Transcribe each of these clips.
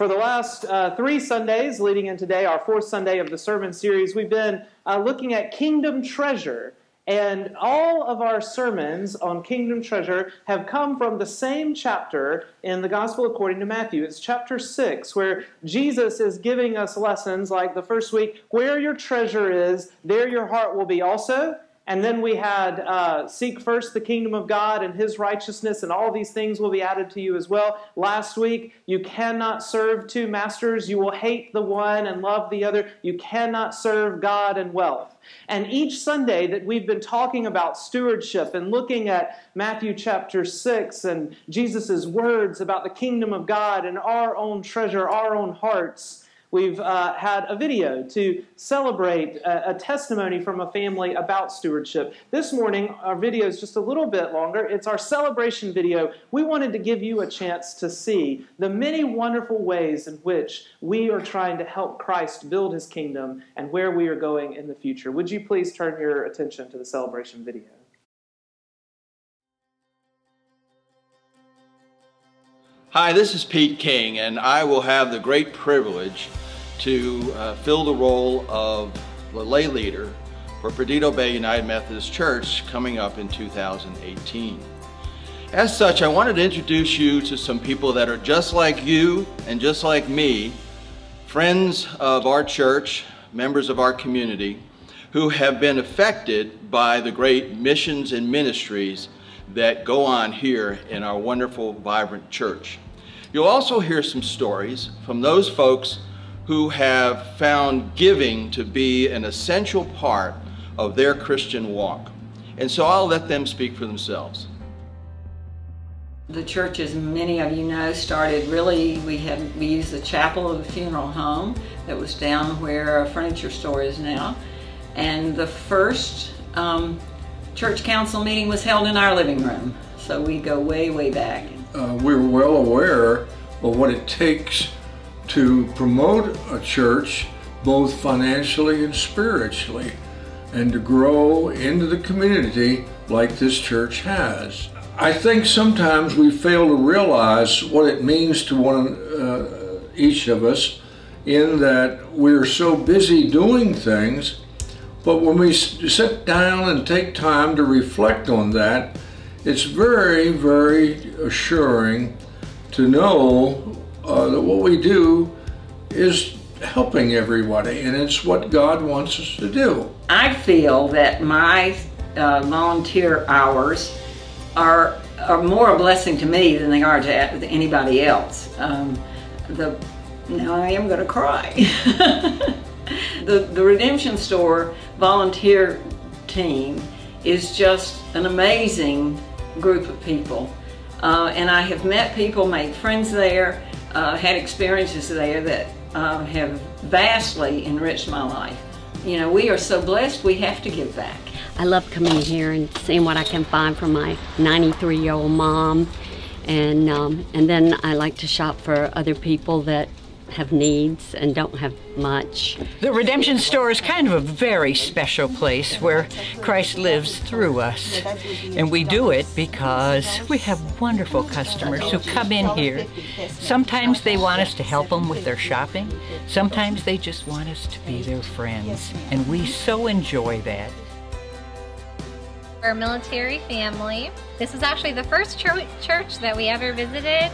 For the last uh, three Sundays, leading in today, our fourth Sunday of the sermon series, we've been uh, looking at kingdom treasure. And all of our sermons on kingdom treasure have come from the same chapter in the Gospel according to Matthew. It's chapter 6, where Jesus is giving us lessons like the first week where your treasure is, there your heart will be also. And then we had uh, seek first the kingdom of God and his righteousness, and all these things will be added to you as well. Last week, you cannot serve two masters. You will hate the one and love the other. You cannot serve God and wealth. And each Sunday that we've been talking about stewardship and looking at Matthew chapter 6 and Jesus' words about the kingdom of God and our own treasure, our own hearts, We've uh, had a video to celebrate a, a, testimony from a family about stewardship. This morning, our video is just a little bit longer. It's our celebration video. We wanted to give you a chance to see the many wonderful ways in which we are trying to help Christ build his kingdom and where we are going in the future. Would you please turn your attention to the celebration video? Hi, this is Pete King, and I will have the great privilege to uh, fill the role of the lay leader for Perdido Bay United Methodist Church coming up in 2018. As such, I wanted to introduce you to some people that are just like you and just like me, friends of our church, members of our community, who have been affected by the great missions and ministries that go on here in our wonderful, vibrant church. You'll also hear some stories from those folks who have found giving to be an essential part of their Christian walk. And so I'll let them speak for themselves. The church, as many of you know, started really, we had, we used the chapel of the funeral home that was down where a furniture store is now. And the first um, church council meeting was held in our living room. So we go way, way back. Uh, we're well aware of what it takes to promote a church both financially and spiritually and to grow into the community like this church has. I think sometimes we fail to realize what it means to one uh, each of us in that we're so busy doing things but when we sit down and take time to reflect on that it's very very assuring to know uh, that what we do is helping everybody, and it's what God wants us to do. I feel that my uh, volunteer hours are are more a blessing to me than they are to anybody else. Um, the now I am going to cry. the the Redemption Store volunteer team is just an amazing group of people, uh, and I have met people, made friends there uh, had experiences there that uh, have vastly enriched my life. You know, we are so blessed, we have to give back. I love coming here and seeing what I can find for my 93 year old mom. And, um, and then I like to shop for other people that have needs and don't have much. The Redemption Store is kind of a very special place where Christ lives through us. And we do it because we have wonderful customers who come in here. Sometimes they want us to help them with their shopping. Sometimes they just want us to be their friends. And we so enjoy that. We're a military family. This is actually the first church that we ever visited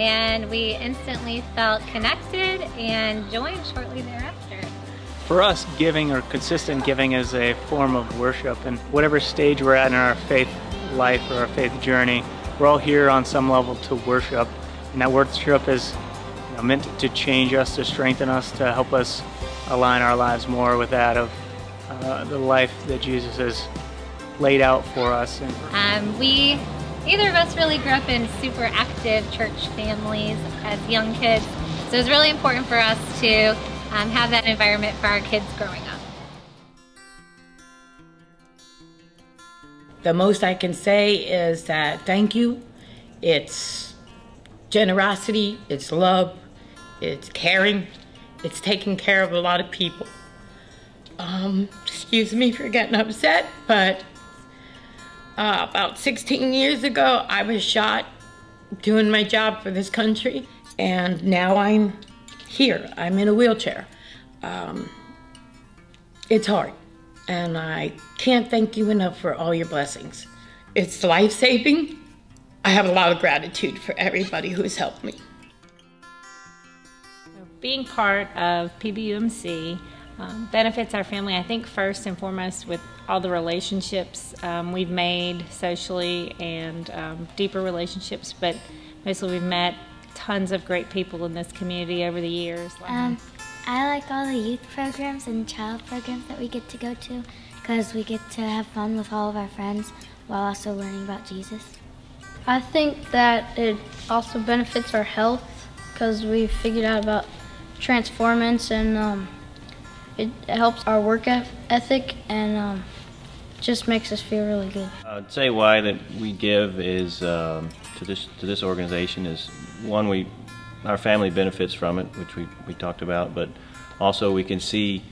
and we instantly felt connected and joined shortly thereafter. For us, giving or consistent giving is a form of worship, and whatever stage we're at in our faith life or our faith journey, we're all here on some level to worship, and that worship is you know, meant to change us, to strengthen us, to help us align our lives more with that of uh, the life that Jesus has laid out for us. Um, we Neither of us really grew up in super active church families as young kids, so it was really important for us to um, have that environment for our kids growing up. The most I can say is that thank you. It's generosity, it's love, it's caring, it's taking care of a lot of people. Um, excuse me for getting upset, but uh, about 16 years ago, I was shot doing my job for this country, and now I'm here. I'm in a wheelchair. Um, it's hard, and I can't thank you enough for all your blessings. It's life saving. I have a lot of gratitude for everybody who's helped me. Being part of PBUMC um, benefits our family, I think, first and foremost with all the relationships um, we've made socially and um, deeper relationships, but mostly we've met tons of great people in this community over the years. Um, I like all the youth programs and child programs that we get to go to because we get to have fun with all of our friends while also learning about Jesus. I think that it also benefits our health because we've figured out about transformance and um, it helps our work ethic and um, just makes us feel really good. I'd say why that we give is um, to this to this organization is one we our family benefits from it, which we, we talked about, but also we can see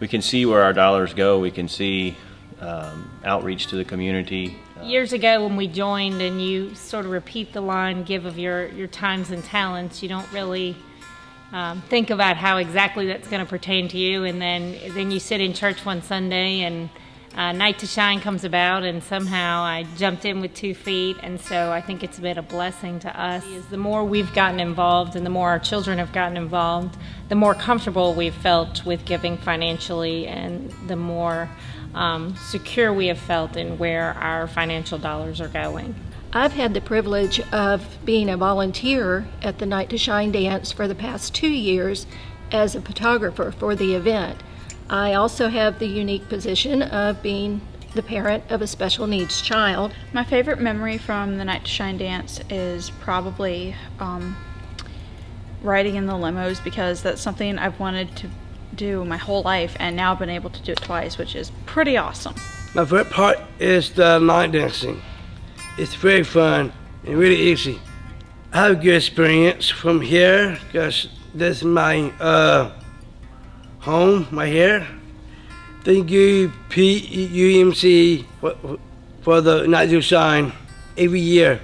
we can see where our dollars go. We can see um, outreach to the community. Years ago, when we joined, and you sort of repeat the line, "Give of your your times and talents," you don't really um, think about how exactly that's going to pertain to you, and then then you sit in church one Sunday and uh, Night to Shine comes about, and somehow I jumped in with two feet, and so I think it's been a blessing to us. The more we've gotten involved and the more our children have gotten involved, the more comfortable we've felt with giving financially, and the more um, secure we have felt in where our financial dollars are going. I've had the privilege of being a volunteer at the Night to Shine dance for the past two years as a photographer for the event. I also have the unique position of being the parent of a special needs child. My favorite memory from the Night to Shine dance is probably um, riding in the limos because that's something I've wanted to do my whole life and now I've been able to do it twice, which is pretty awesome. My favorite part is the night dancing. It's very fun and really easy. I have a good experience from here because this is my uh, home right here. Thank you, PUMC, for, for the to Shine every year.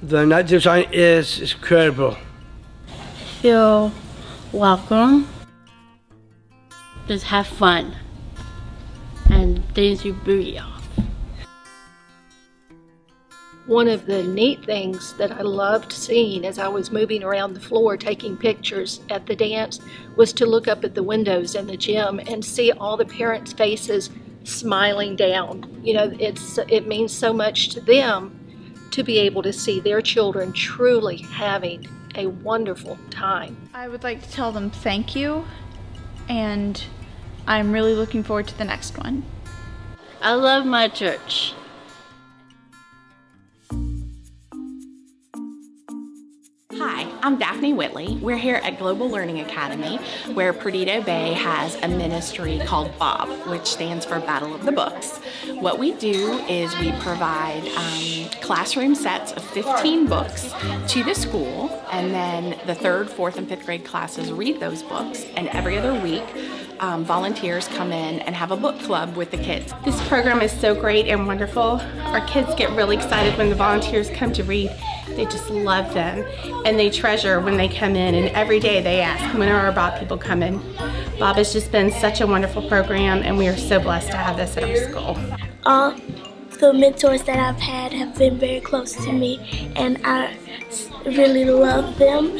The to Shine is incredible. Feel welcome. Just have fun. And things you off. One of the neat things that I loved seeing as I was moving around the floor taking pictures at the dance was to look up at the windows in the gym and see all the parents' faces smiling down. You know, it's it means so much to them to be able to see their children truly having a wonderful time. I would like to tell them thank you and I'm really looking forward to the next one. I love my church. I'm Daphne Whitley. We're here at Global Learning Academy, where Perdido Bay has a ministry called BOB, which stands for Battle of the Books. What we do is we provide um, classroom sets of 15 books to the school, and then the third, fourth, and fifth grade classes read those books, and every other week, um, volunteers come in and have a book club with the kids. This program is so great and wonderful. Our kids get really excited when the volunteers come to read. They just love them and they treasure when they come in and every day they ask when are our Bob people coming. Bob has just been such a wonderful program and we are so blessed to have this at our school. All the mentors that I've had have been very close to me and I really love them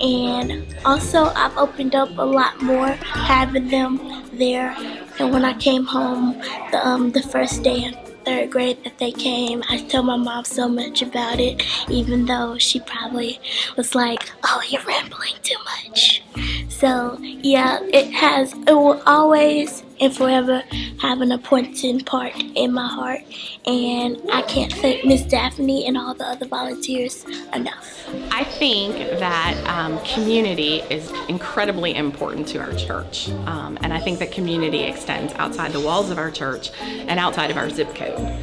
and also I've opened up a lot more having them there and when I came home the, um, the first day third grade that they came, I told my mom so much about it, even though she probably was like, oh, you're rambling too much. So, yeah, it has, it will always and forever have an important part in my heart. And I can't thank Miss Daphne and all the other volunteers enough. I think that um, community is incredibly important to our church. Um, and I think that community extends outside the walls of our church and outside of our zip code.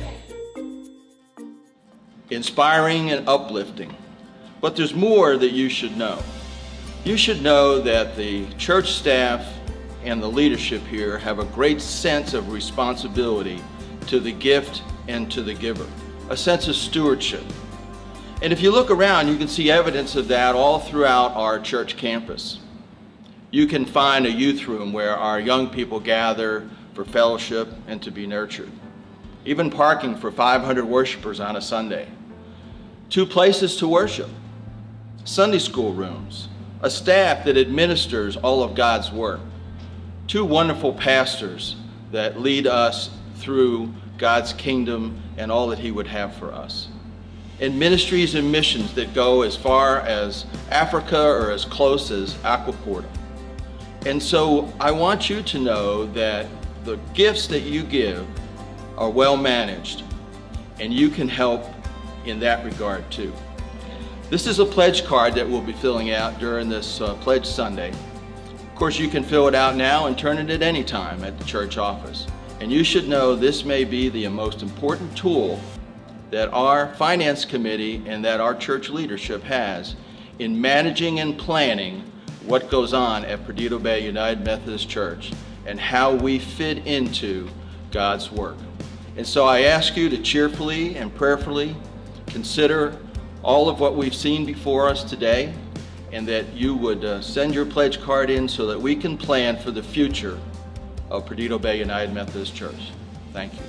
Inspiring and uplifting. But there's more that you should know. You should know that the church staff and the leadership here have a great sense of responsibility to the gift and to the giver, a sense of stewardship. And if you look around, you can see evidence of that all throughout our church campus. you can find a youth room where our young people gather for fellowship and to be nurtured. Even parking for 500 worshipers on a Sunday. Two places to worship, Sunday school rooms, a staff that administers all of God's work, two wonderful pastors that lead us through God's kingdom and all that He would have for us. And ministries and missions that go as far as Africa or as close as Acquaporta. And so I want you to know that the gifts that you give are well managed and you can help in that regard too. This is a pledge card that we'll be filling out during this uh, Pledge Sunday. Of course, you can fill it out now and turn it at any time at the church office. And you should know this may be the most important tool that our finance committee and that our church leadership has in managing and planning what goes on at Perdido Bay United Methodist Church and how we fit into God's work. And so I ask you to cheerfully and prayerfully consider all of what we've seen before us today and that you would uh, send your pledge card in so that we can plan for the future of Perdido Bay United Methodist Church. Thank you.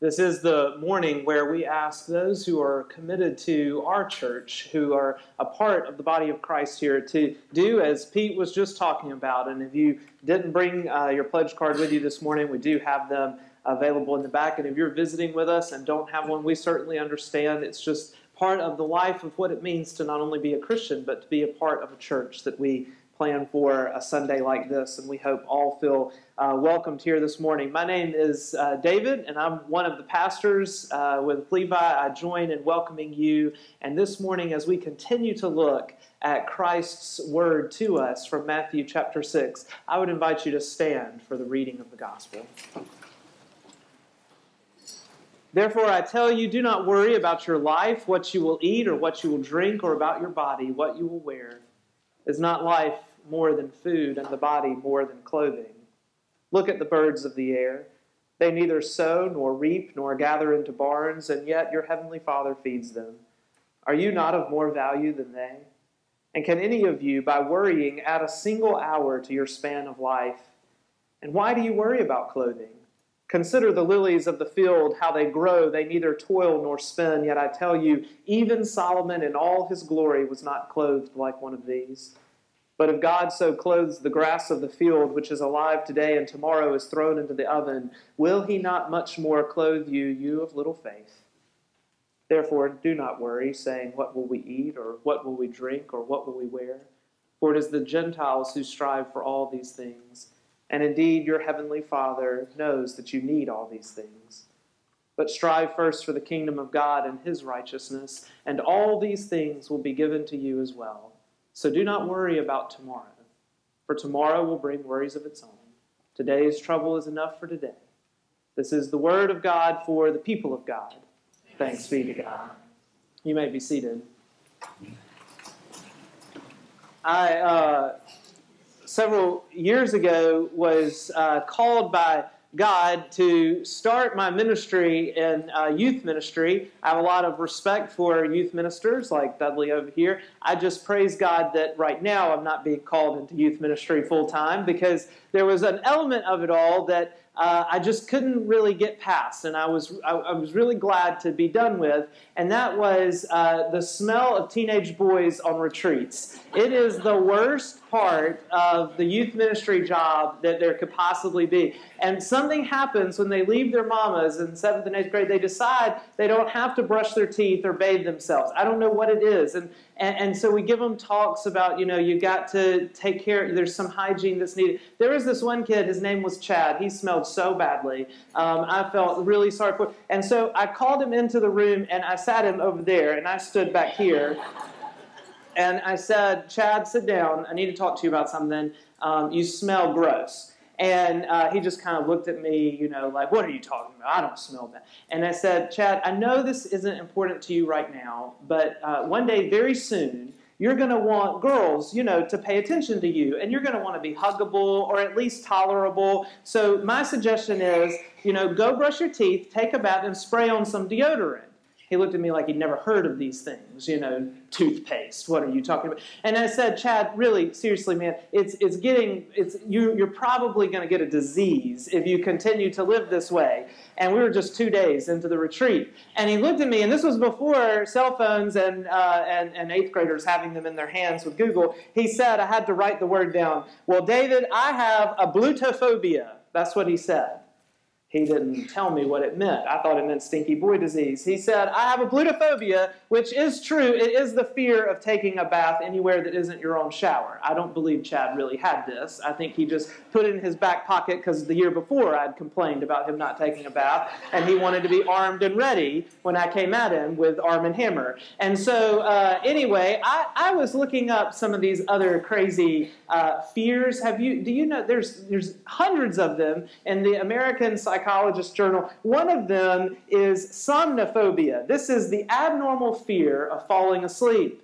This is the morning where we ask those who are committed to our church, who are a part of the body of Christ here, to do as Pete was just talking about. And if you didn't bring uh, your pledge card with you this morning, we do have them available in the back. And if you're visiting with us and don't have one, we certainly understand. It's just part of the life of what it means to not only be a Christian, but to be a part of a church that we plan for a Sunday like this, and we hope all feel uh, welcomed here this morning. My name is uh, David, and I'm one of the pastors uh, with Levi. I join in welcoming you. And this morning, as we continue to look at Christ's word to us from Matthew chapter 6, I would invite you to stand for the reading of the gospel. Therefore, I tell you, do not worry about your life, what you will eat or what you will drink, or about your body, what you will wear. Is not life more than food, and the body more than clothing. Look at the birds of the air. They neither sow nor reap nor gather into barns, and yet your heavenly Father feeds them. Are you not of more value than they? And can any of you, by worrying, add a single hour to your span of life? And why do you worry about clothing? Consider the lilies of the field, how they grow. They neither toil nor spin. Yet I tell you, even Solomon in all his glory was not clothed like one of these. But if God so clothes the grass of the field, which is alive today and tomorrow is thrown into the oven, will he not much more clothe you, you of little faith? Therefore, do not worry, saying, What will we eat, or what will we drink, or what will we wear? For it is the Gentiles who strive for all these things. And indeed, your heavenly Father knows that you need all these things. But strive first for the kingdom of God and his righteousness, and all these things will be given to you as well. So do not worry about tomorrow, for tomorrow will bring worries of its own. Today's trouble is enough for today. This is the word of God for the people of God. Thanks be to God. You may be seated. I, uh, several years ago, was uh, called by God to start my ministry in uh, youth ministry. I have a lot of respect for youth ministers like Dudley over here. I just praise God that right now I'm not being called into youth ministry full time because there was an element of it all that uh, I just couldn't really get past, and I was I, I, was really glad to be done with, and that was uh, the smell of teenage boys on retreats. It is the worst part of the youth ministry job that there could possibly be. And something happens when they leave their mamas in seventh and eighth grade. They decide they don't have to brush their teeth or bathe themselves. I don't know what it is, and and, and, so we give them talks about, you know, you got to take care, there's some hygiene that's needed. There was this one kid, his name was Chad. He smelled so badly. Um, I felt really sorry for him. And so I called him into the room and I sat him over there and I stood back here. And I said, Chad, sit down. I need to talk to you about something. Um, you smell gross. And uh, he just kind of looked at me, you know, like, what are you talking about? I don't smell that. And I said, Chad, I know this isn't important to you right now, but uh, one day, very soon, you're going to want girls, you know, to pay attention to you, and you're going to want to be huggable or at least tolerable. So my suggestion is, you know, go brush your teeth, take a bath, and spray on some deodorant. He looked at me like he'd never heard of these things, you know, toothpaste. What are you talking about? And I said, Chad, really, seriously, man, it's it's getting it's you you're probably going to get a disease if you continue to live this way. And we were just two days into the retreat, and he looked at me, and this was before cell phones and uh, and and eighth graders having them in their hands with Google. He said, I had to write the word down. Well, David, I have ablutophobia. That's what he said. He didn't tell me what it meant. I thought it meant stinky boy disease. He said, I have ablutophobia, which is true. It is the fear of taking a bath anywhere that isn't your own shower. I don't believe Chad really had this. I think he just put it in his back pocket because the year before I'd complained about him not taking a bath, and he wanted to be armed and ready when I came at him with arm and hammer. And so, uh, anyway, I, I, was looking up some of these other crazy uh, fears. Have you? Do you know? There's there's hundreds of them in the American Psychologist Journal. One of them is somnophobia. This is the abnormal fear of falling asleep.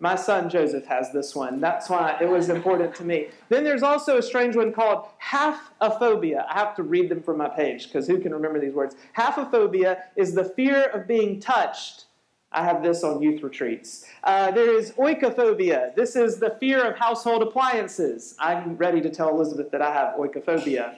My son Joseph has this one. That's why it was important to me. Then there's also a strange one called haphophobia. I have to read them from my page because who can remember these words? Haphophobia is the fear of being touched I have this on youth retreats. Uh, there is oikophobia. This is the fear of household appliances. I'm ready to tell Elizabeth that I have oikophobia.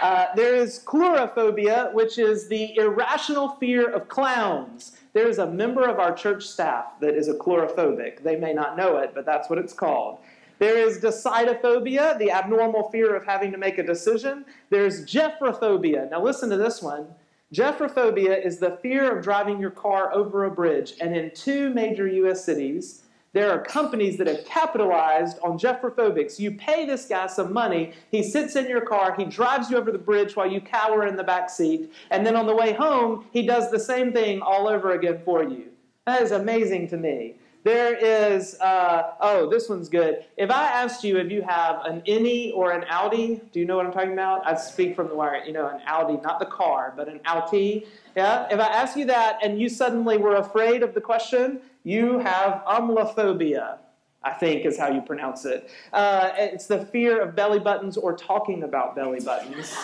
Uh, there is coulrophobia, which is the irrational fear of clowns. There is a member of our church staff that is a coulrophobic. They may not know it, but that's what it's called. There is decidophobia, the abnormal fear of having to make a decision. There's gephrophobia. Now listen to this one. Gephrophobia is the fear of driving your car over a bridge. And in two major U.S. cities, there are companies that have capitalized on gephrophobics. You pay this guy some money, he sits in your car, he drives you over the bridge while you cower in the back seat, and then on the way home, he does the same thing all over again for you. That is amazing to me. There is, uh, oh, this one's good. If I asked you if you have an innie or an Audi, do you know what I'm talking about? I speak from the wire, you know, an Audi, not the car, but an Audi. Yeah? If I ask you that and you suddenly were afraid of the question, you have umlophobia. I think is how you pronounce it. Uh, it's the fear of belly buttons or talking about belly buttons.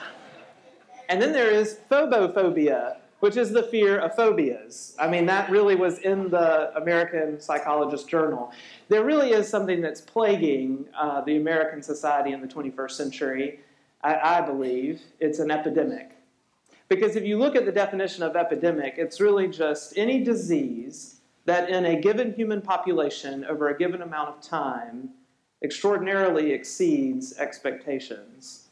and then there is phobophobia, which is the fear of phobias. I mean, that really was in the American Psychologist Journal. There really is something that's plaguing uh, the American society in the 21st century, I, I believe. It's an epidemic. Because if you look at the definition of epidemic, it's really just any disease that in a given human population over a given amount of time extraordinarily exceeds expectations.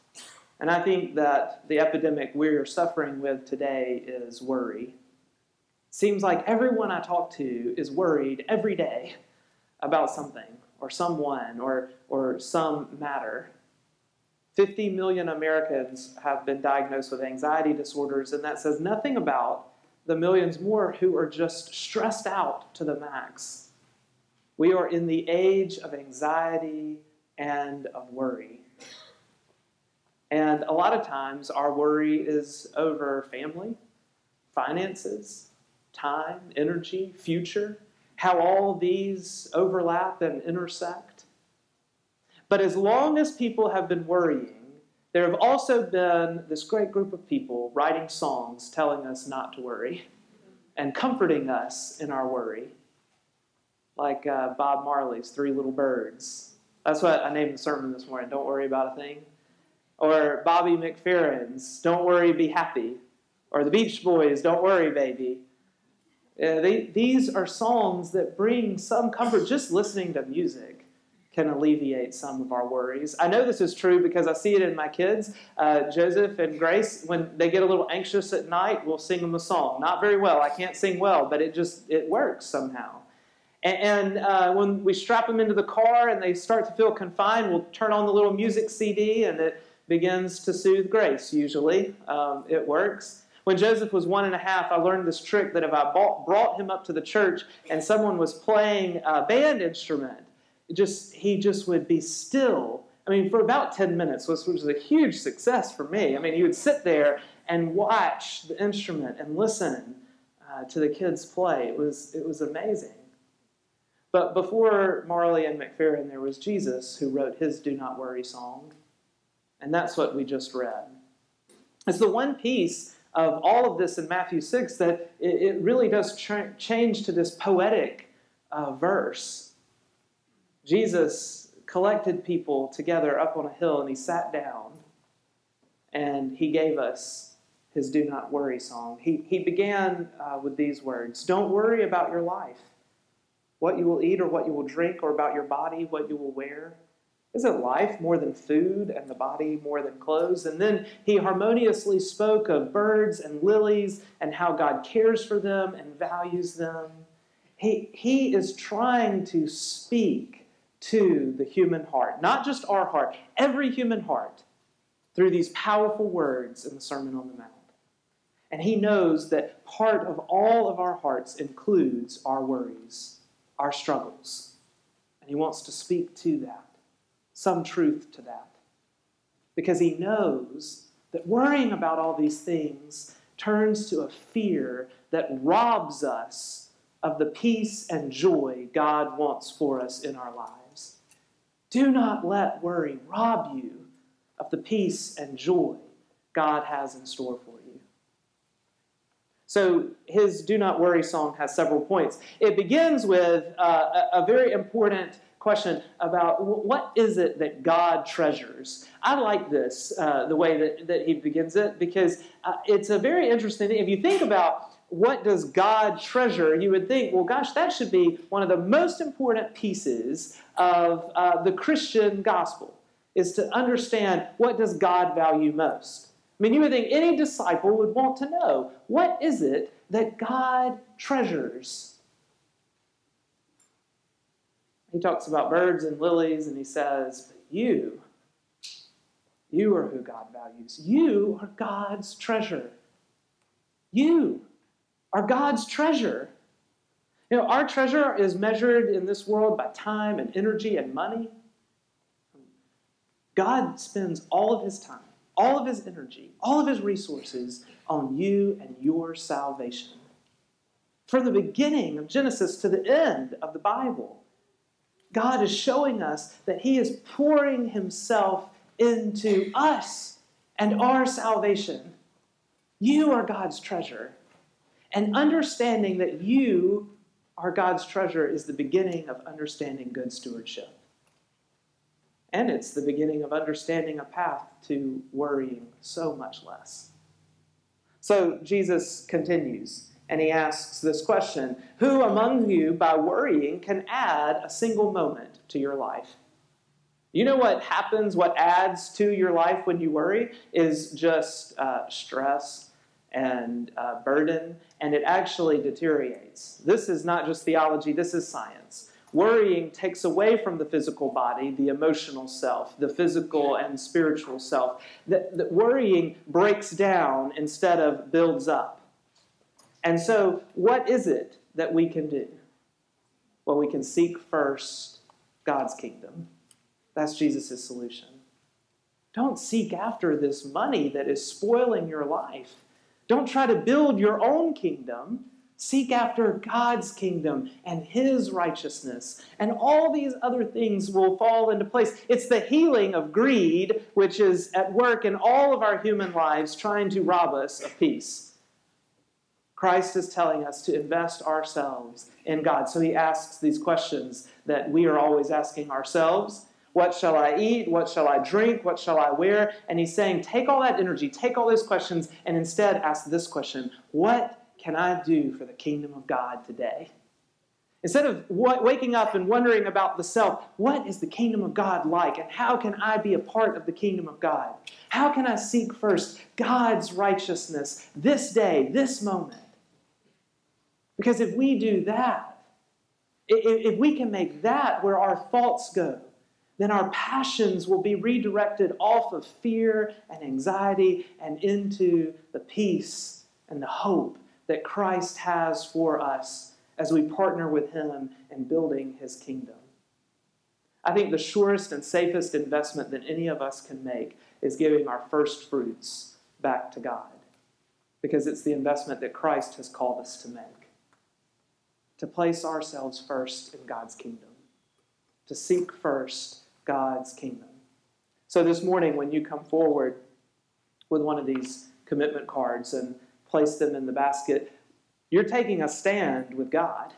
And I think that the epidemic we're suffering with today is worry. Seems like everyone I talk to is worried every day about something or someone or, or some matter. 50 million Americans have been diagnosed with anxiety disorders, and that says nothing about the millions more who are just stressed out to the max. We are in the age of anxiety and of worry. And a lot of times our worry is over family, finances, time, energy, future, how all these overlap and intersect. But as long as people have been worrying, there have also been this great group of people writing songs telling us not to worry and comforting us in our worry. Like uh, Bob Marley's Three Little Birds. That's what I named the sermon this morning. Don't worry about a thing or Bobby McFerrin's Don't Worry, Be Happy, or the Beach Boys' Don't Worry, Baby. Uh, they, these are songs that bring some comfort. Just listening to music can alleviate some of our worries. I know this is true because I see it in my kids. Uh, Joseph and Grace, when they get a little anxious at night, we'll sing them a song. Not very well. I can't sing well, but it just it works somehow. And, uh, when we strap them into the car and they start to feel confined, we'll turn on the little music CD and it begins to soothe grace, usually. Um, it works. When Joseph was one and a half, I learned this trick that if I bought, brought him up to the church and someone was playing a band instrument, just he just would be still. I mean, for about 10 minutes, which was a huge success for me. I mean, he would sit there and watch the instrument and listen uh, to the kids play. It was, it was amazing. But before Marley and McFerrin, there was Jesus who wrote his Do Not Worry song. And that's what we just read. It's the one piece of all of this in Matthew 6 that it, really does tra- change to this poetic uh, verse. Jesus collected people together up on a hill and he sat down and he gave us his Do Not Worry song. He, he began uh, with these words Don't worry about your life, what you will eat or what you will drink, or about your body, what you will wear. Isn't life more than food and the body more than clothes? And then he harmoniously spoke of birds and lilies and how God cares for them and values them. He, he is trying to speak to the human heart, not just our heart, every human heart, through these powerful words in the Sermon on the Mount. And he knows that part of all of our hearts includes our worries, our struggles. And he wants to speak to that, some truth to that. Because he knows that worrying about all these things turns to a fear that robs us of the peace and joy God wants for us in our lives. Do not let worry rob you of the peace and joy God has in store for you. So, his Do Not Worry song has several points. It begins with uh, a, a very important question about what is it that God treasures. I like this, uh, the way that, that he begins it, because uh, it's a very interesting thing. If you think about what does God treasure, you would think, well, gosh, that should be one of the most important pieces of uh, the Christian gospel, is to understand what does God value most. I mean, you would think any disciple would want to know what is it that God treasures. He talks about birds and lilies, and he says, but you, you are who God values. You are God's treasure. You are God's treasure. You know, our treasure is measured in this world by time and energy and money. God spends all of his time, all of his energy, all of his resources on you and your salvation. From the beginning of Genesis to the end of the Bible, God is showing us that he is pouring himself into us and our salvation. You are God's treasure. And understanding that you are God's treasure is the beginning of understanding good stewardship. And it's the beginning of understanding a path to worrying so much less. So Jesus continues and he asks this question Who among you, by worrying, can add a single moment to your life? You know what happens, what adds to your life when you worry is just uh, stress and uh, burden, and it actually deteriorates. This is not just theology, this is science. Worrying takes away from the physical body the emotional self, the physical and spiritual self. That, that worrying breaks down instead of builds up. And so, what is it that we can do? Well, we can seek first God's kingdom. That's Jesus' solution. Don't seek after this money that is spoiling your life. Don't try to build your own kingdom. Seek after God's kingdom and His righteousness, and all these other things will fall into place. It's the healing of greed, which is at work in all of our human lives, trying to rob us of peace. Christ is telling us to invest ourselves in God. So He asks these questions that we are always asking ourselves what shall I eat? What shall I drink? What shall I wear? And he's saying, take all that energy, take all those questions, and instead ask this question What can I do for the kingdom of God today? Instead of waking up and wondering about the self, what is the kingdom of God like? And how can I be a part of the kingdom of God? How can I seek first God's righteousness this day, this moment? Because if we do that, if we can make that where our thoughts go, then our passions will be redirected off of fear and anxiety and into the peace and the hope that Christ has for us as we partner with Him in building His kingdom. I think the surest and safest investment that any of us can make is giving our first fruits back to God because it's the investment that Christ has called us to make. To place ourselves first in God's kingdom, to seek first God's kingdom. So this morning, when you come forward with one of these commitment cards, and place them in the basket, you're taking a stand with God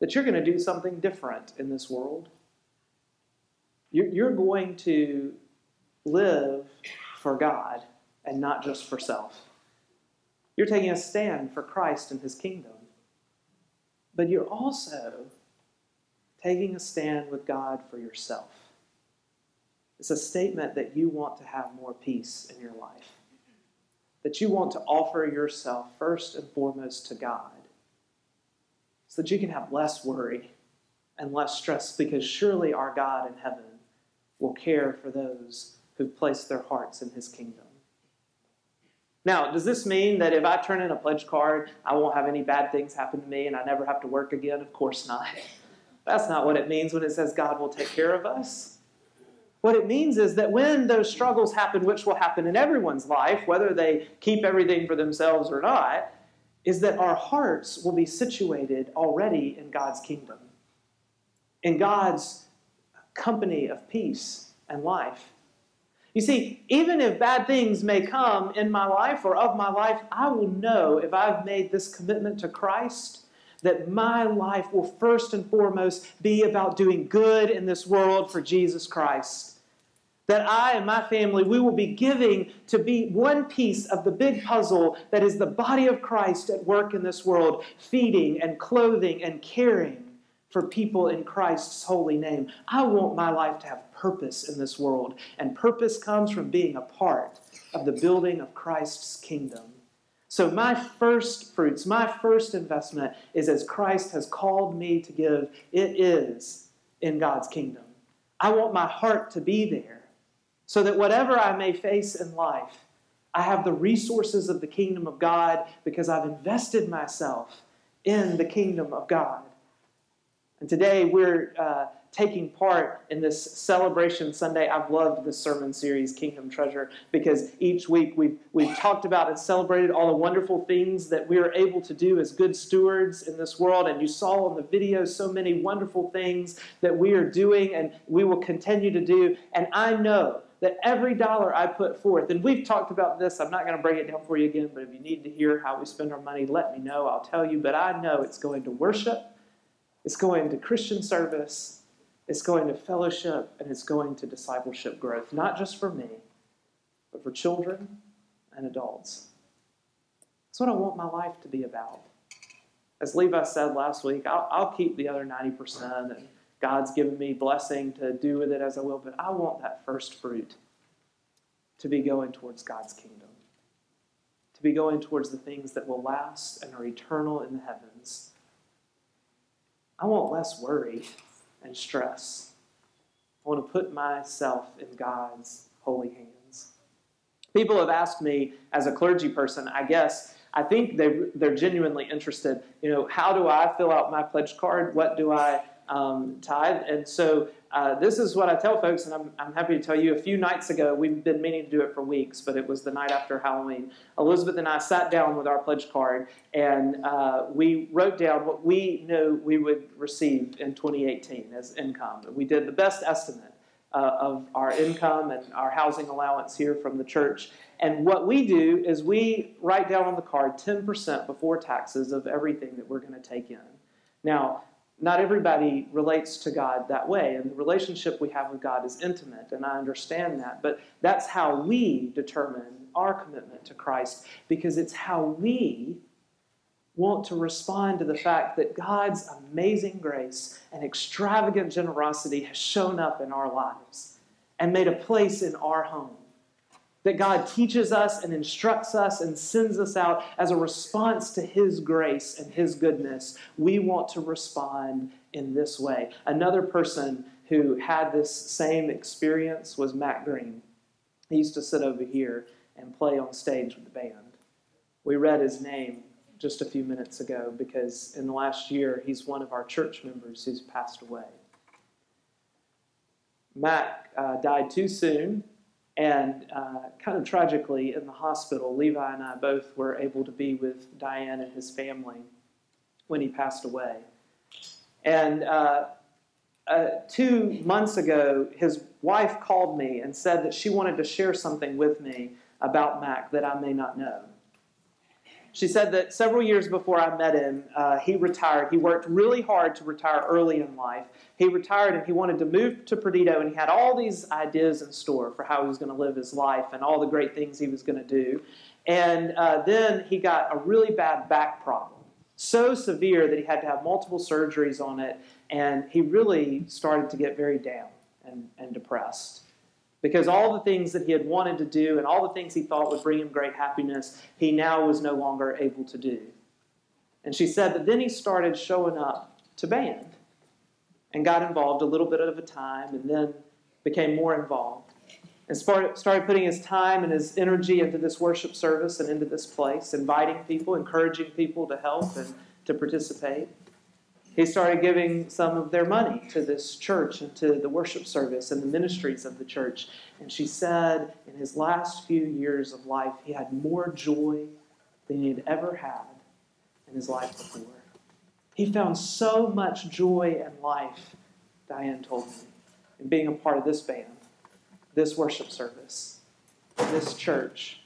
that you're going to do something different in this world. You're going to live for God and not just for self. You're taking a stand for Christ and his kingdom. But you're also taking a stand with God for yourself. It's a statement that you want to have more peace in your life, that you want to offer yourself first and foremost to God, so that you can have less worry and less stress, because surely our God in heaven will care for those who've placed their hearts in his kingdom. Now, does this mean that if I turn in a pledge card, I won't have any bad things happen to me and I never have to work again? Of course not. That's not what it means when it says God will take care of us. What it means is that when those struggles happen, which will happen in everyone's life, whether they keep everything for themselves or not, is that our hearts will be situated already in God's kingdom, in God's company of peace and life. You see, even if bad things may come in my life or of my life, I will know if I've made this commitment to Christ that my life will first and foremost be about doing good in this world for Jesus Christ. That I and my family, we will be giving to be one piece of the big puzzle that is the body of Christ at work in this world, feeding and clothing and caring for people in Christ's holy name. I want my life to have purpose in this world, and purpose comes from being a part of the building of Christ's kingdom. So, my first fruits, my first investment is as Christ has called me to give, it is in God's kingdom. I want my heart to be there so that whatever I may face in life, I have the resources of the kingdom of God because I've invested myself in the kingdom of God. And today we're uh, taking part in this celebration Sunday. I've loved this sermon series, Kingdom Treasure, because each week we've, we've talked about and celebrated all the wonderful things that we are able to do as good stewards in this world. And you saw in the video so many wonderful things that we are doing and we will continue to do. And I know that every dollar I put forth, and we've talked about this, I'm not going to break it down for you again, but if you need to hear how we spend our money, let me know. I'll tell you. But I know it's going to worship it's going to Christian service, it's going to fellowship, and it's going to discipleship growth, not just for me, but for children and adults. That's what I want my life to be about. As Levi said last week, I'll, I'll keep the other 90%, and God's given me blessing to do with it as I will, but I want that first fruit to be going towards God's kingdom, to be going towards the things that will last and are eternal in the heavens I want less worry and stress. I want to put myself in God's holy hands. People have asked me, as a clergy person, I guess, I think they, they're genuinely interested. You know, how do I fill out my pledge card? What do I um, tithe? And so uh, this is what I tell folks, and I'm, I'm happy to tell you. A few nights ago, we've been meaning to do it for weeks, but it was the night after Halloween. Elizabeth and I sat down with our pledge card, and uh, we wrote down what we knew we would receive in 2018 as income. We did the best estimate uh, of our income and our housing allowance here from the church. And what we do is we write down on the card 10% before taxes of everything that we're going to take in. Now, not everybody relates to God that way, and the relationship we have with God is intimate, and I understand that. But that's how we determine our commitment to Christ because it's how we want to respond to the fact that God's amazing grace and extravagant generosity has shown up in our lives and made a place in our home that God teaches us and instructs us and sends us out as a response to His grace and His goodness, we want to respond in this way. Another person who had this same experience was Matt Green. He used to sit over here and play on stage with the band. We read his name just a few minutes ago because in the last year he's one of our church members who's passed away. Matt uh, died too soon and uh, kind of tragically, in the hospital, Levi and I both were able to be with Diane and his family when he passed away. And uh, uh, two months ago, his wife called me and said that she wanted to share something with me about Matt that I may not know. She said that several years before I met him, uh, he retired. He worked really hard to retire early in life. He retired and he wanted to move to Perdido, and he had all these ideas in store for how he was going to live his life and all the great things he was going to do. And uh, then he got a really bad back problem, so severe that he had to have multiple surgeries on it, and he really started to get very down and, and depressed because all the things that he had wanted to do and all the things he thought would bring him great happiness, he now was no longer able to do. And she said that then he started showing up to band and got involved a little bit at a time and then became more involved and started putting his time and his energy into this worship service and into this place, inviting people, encouraging people to help and to participate he started giving some of their money to this church and to the worship service and the ministries of the church. And she said in his last few years of life, he had more joy than he had ever had in his life before. He found so much joy and life, Diane told me, in being a part of this band, this worship service, this church.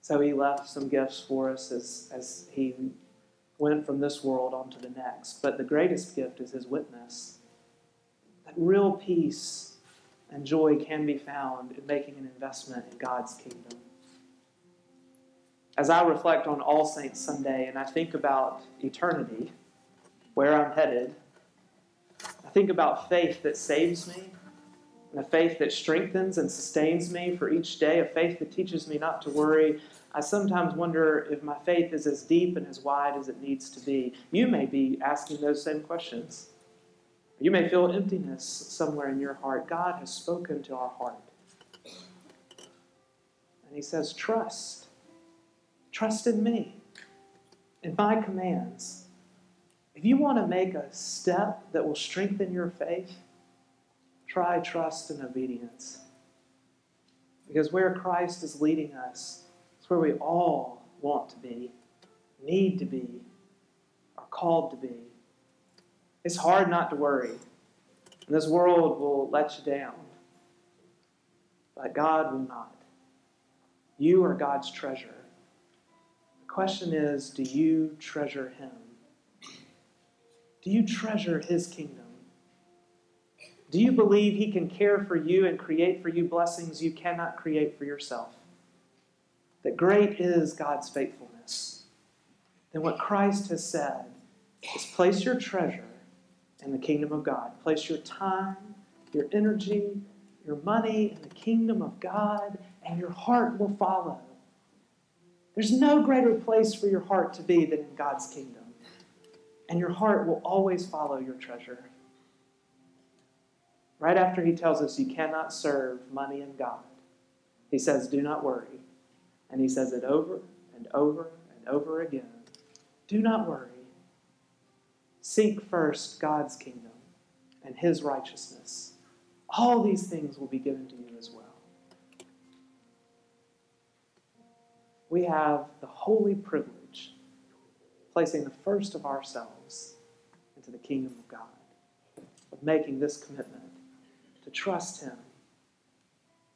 So he left some gifts for us as, as he went from this world onto the next. But the greatest gift is his witness. That real peace and joy can be found in making an investment in God's kingdom. As I reflect on All Saints Sunday and I think about eternity, where I'm headed, I think about faith that saves me, and a faith that strengthens and sustains me for each day, a faith that teaches me not to worry I sometimes wonder if my faith is as deep and as wide as it needs to be. You may be asking those same questions. You may feel emptiness somewhere in your heart. God has spoken to our heart. And He says, Trust. Trust in me, in my commands. If you want to make a step that will strengthen your faith, try trust and obedience. Because where Christ is leading us, it's where we all want to be, need to be, are called to be. It's hard not to worry. And this world will let you down. But God will not. You are God's treasure. The question is do you treasure Him? Do you treasure His kingdom? Do you believe He can care for you and create for you blessings you cannot create for yourself? that great is God's faithfulness, then what Christ has said is place your treasure in the kingdom of God. Place your time, your energy, your money in the kingdom of God, and your heart will follow. There's no greater place for your heart to be than in God's kingdom. And your heart will always follow your treasure. Right after he tells us you cannot serve money and God, he says, Do not worry. And he says it over and over and over again. Do not worry. Seek first God's kingdom and his righteousness. All these things will be given to you as well. We have the holy privilege placing the first of ourselves into the kingdom of God, of making this commitment to trust him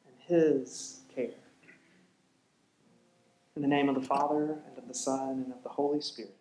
and his care. In the name of the Father, and of the Son, and of the Holy Spirit.